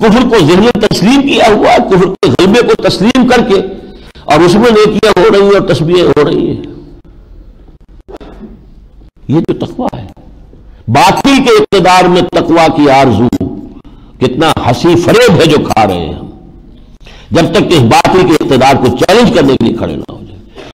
کفر کو ذہن میں تسلیم کیا ہوا ہے کفر کے غلبے کو تسلیم کر کے، اور اس میں نیکیاں ہو رہی ہیں اور تصویریں ہو رہی ہیں۔ یہ جو تقوی ہے، باطل کے اقتدار میں تقوی کی آرزو، کتنا ہنسی فریب ہے جو کھا رہے ہیں ہم۔ جب تک کہ اس باطل کے اقتدار کو چیلنج کرنے کے لیے کھڑے نہ ہو